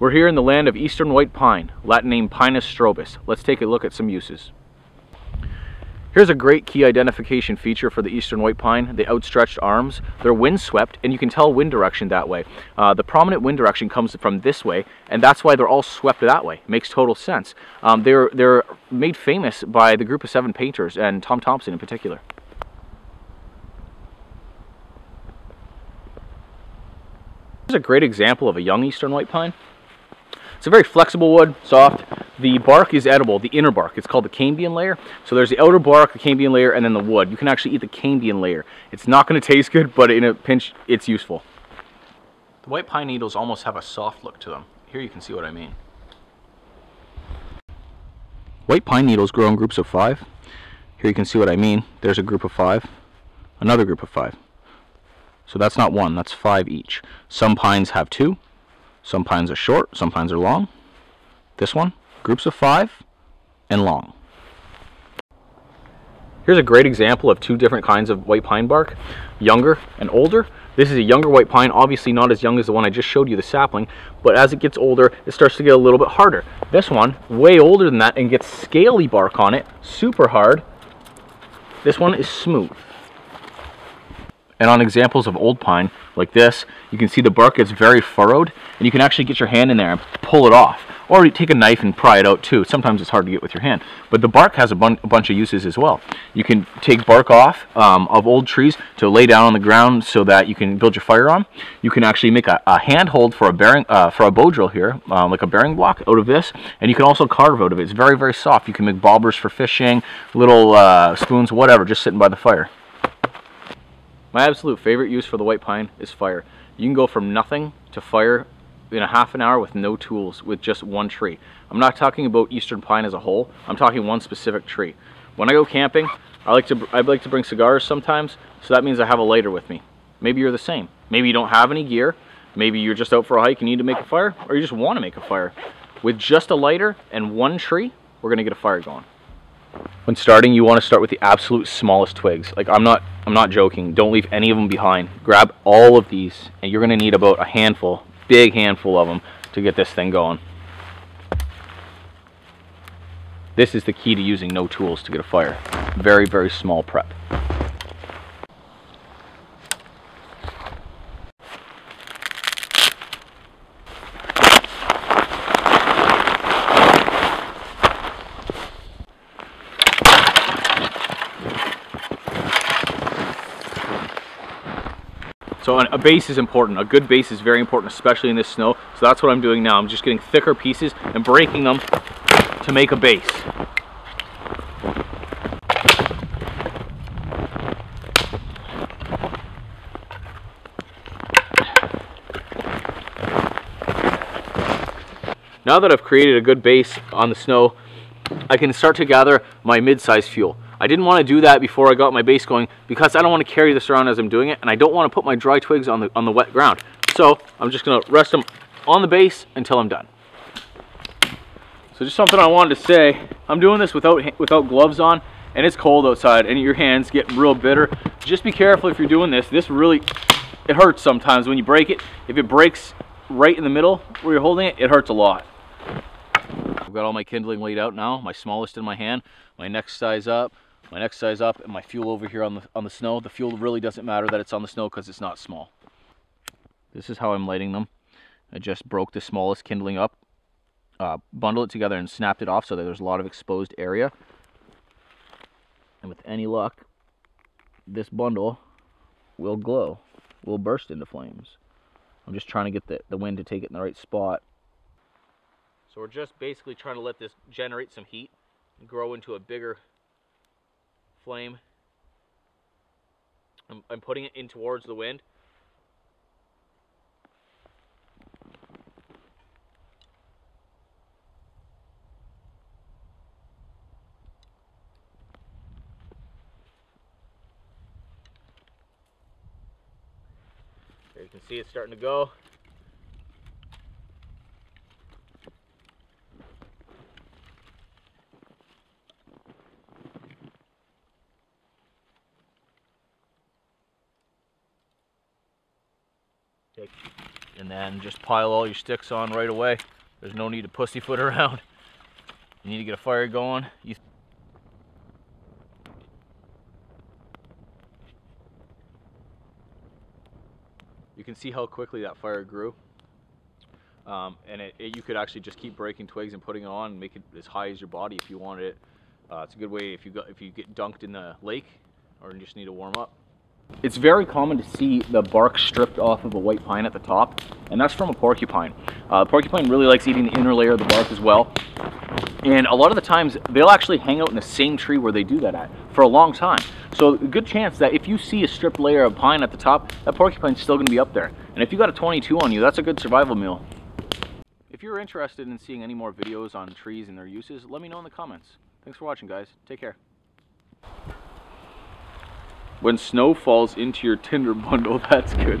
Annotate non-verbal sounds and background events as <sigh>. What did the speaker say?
We're here in the land of eastern white pine, Latin name Pinus strobus. Let's take a look at some uses. Here's a great key identification feature for the eastern white pine, the outstretched arms. They're windswept and you can tell wind direction that way. Uh, the prominent wind direction comes from this way and that's why they're all swept that way. Makes total sense. Um, they're, they're made famous by the group of seven painters and Tom Thomson in particular. Here's a great example of a young eastern white pine. It's a very flexible wood, soft. The bark is edible, the inner bark. It's called the cambium layer. So there's the outer bark, the cambium layer, and then the wood. You can actually eat the cambium layer. It's not going to taste good, but in a pinch, it's useful. The white pine needles almost have a soft look to them. Here you can see what I mean. White pine needles grow in groups of five. Here you can see what I mean. There's a group of five, another group of five. So that's not one, that's five each. Some pines have two, some pines are short, some pines are long. This one, groups of five and long. Here's a great example of two different kinds of white pine bark, younger and older. This is a younger white pine, obviously not as young as the one I just showed you, the sapling, but as it gets older, it starts to get a little bit harder. This one, way older than that and gets scaly bark on it, super hard. This one is smooth. And on examples of old pine, like this, you can see the bark gets very furrowed, and you can actually get your hand in there and pull it off. Or you take a knife and pry it out too. Sometimes it's hard to get with your hand. But the bark has a, bun a bunch of uses as well. You can take bark off um, of old trees to lay down on the ground so that you can build your fire on. You can actually make a, a handhold for a bearing, uh, for a bow drill here, uh, like a bearing block out of this. And you can also carve out of it. It's very, very soft. You can make bobbers for fishing, little uh, spoons, whatever, just sitting by the fire. My absolute favorite use for the white pine is fire. You can go from nothing to fire in a half an hour with no tools with just one tree. I'm not talking about eastern pine as a whole. I'm talking one specific tree. When I go camping, I like to I like to bring cigars sometimes, so that means I have a lighter with me. Maybe you're the same. Maybe you don't have any gear. Maybe you're just out for a hike and need to make a fire, or you just want to make a fire. With just a lighter and one tree, we're gonna get a fire going. When starting, you want to start with the absolute smallest twigs. Like I'm not, I'm not joking. Don't leave any of them behind. Grab all of these, and you're going to need about a handful, big handful of them, to get this thing going. This is the key to using no tools to get a fire. Very, very small prep. So a base is important. A good base is very important, especially in this snow. So that's what I'm doing now. I'm just getting thicker pieces and breaking them to make a base. Now that I've created a good base on the snow, I can start to gather my mid-size fuel. I didn't want to do that before I got my base going because I don't want to carry this around as I'm doing it and I don't want to put my dry twigs on the, on the wet ground. So I'm just going to rest them on the base until I'm done. So just something I wanted to say, I'm doing this without, without gloves on and it's cold outside and your hands get real bitter. Just be careful if you're doing this. This really, it hurts sometimes when you break it. If it breaks right in the middle where you're holding it, it hurts a lot. I've got all my kindling laid out now, my smallest in my hand, my next size up, my next size up and my fuel over here on the, on the snow. The fuel really doesn't matter that it's on the snow because it's not small. This is how I'm lighting them. I just broke the smallest kindling up, uh, bundled it together and snapped it off so that there's a lot of exposed area. And with any luck, this bundle will glow, will burst into flames. I'm just trying to get the, the wind to take it in the right spot. So we're just basically trying to let this generate some heat and grow into a bigger flame. I'm, I'm putting it in towards the wind. There you can see it's starting to go. And then just pile all your sticks on right away. There's no need to pussyfoot <laughs> around. You need to get a fire going. You You can see how quickly that fire grew. Um, and it, it, you could actually just keep breaking twigs and putting it on and make it as high as your body if you wanted it. Uh, it's a good way if you, go, if you get dunked in the lake or you just need to warm up. It's very common to see the bark stripped off of a white pine at the top, and that's from a porcupine. Uh, porcupine really likes eating the inner layer of the bark as well. And a lot of the times, they'll actually hang out in the same tree where they do that at for a long time. So a good chance that if you see a stripped layer of pine at the top, that porcupine's still gonna be up there. And if you got a 22 on you, that's a good survival meal. If you're interested in seeing any more videos on trees and their uses, let me know in the comments. Thanks for watching, guys. Take care. When snow falls into your tinder bundle, <laughs> that's good.